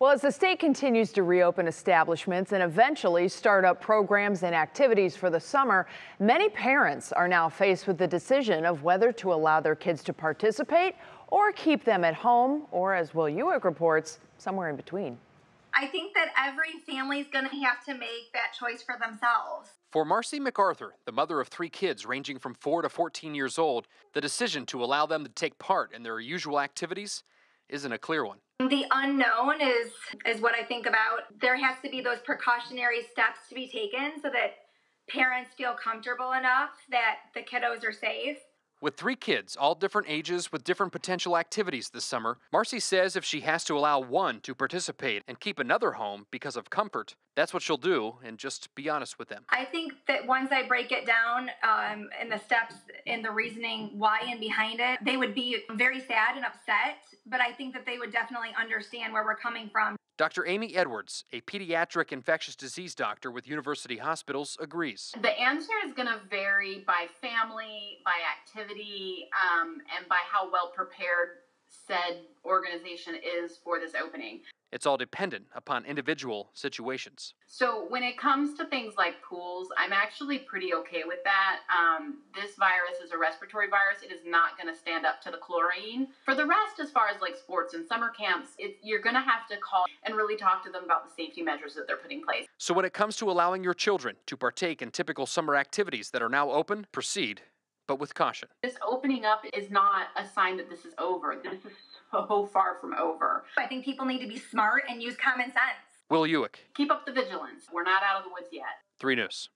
Well, as the state continues to reopen establishments and eventually start up programs and activities for the summer, many parents are now faced with the decision of whether to allow their kids to participate or keep them at home, or as Will Ujek reports, somewhere in between. I think that every family is going to have to make that choice for themselves. For Marcy MacArthur, the mother of three kids ranging from 4 to 14 years old, the decision to allow them to take part in their usual activities isn't a clear one. The unknown is is what I think about. There has to be those precautionary steps to be taken so that parents feel comfortable enough that the kiddos are safe. With three kids, all different ages with different potential activities this summer, Marcy says if she has to allow one to participate and keep another home because of comfort, that's what she'll do, and just be honest with them. I think that once I break it down um, in the steps and the reasoning why and behind it, they would be very sad and upset, but I think that they would definitely understand where we're coming from. Dr. Amy Edwards, a pediatric infectious disease doctor with University Hospitals, agrees. The answer is going to vary by family, by activity, um, and by how well prepared said organization is for this opening. It's all dependent upon individual situations. So, when it comes to things like pools, I'm actually pretty okay with that. Um, this virus is a respiratory virus, it is not going to stand up to the chlorine. For the rest, as far as like sports and summer camps, it, you're going to have to call and really talk to them about the safety measures that they're putting in place. So, when it comes to allowing your children to partake in typical summer activities that are now open, proceed, but with caution. This opening up is not a sign that this is over. This is so far from over. I think people need to be smart and use common sense. Will Ujek. Keep up the vigilance. We're not out of the woods yet. 3 News.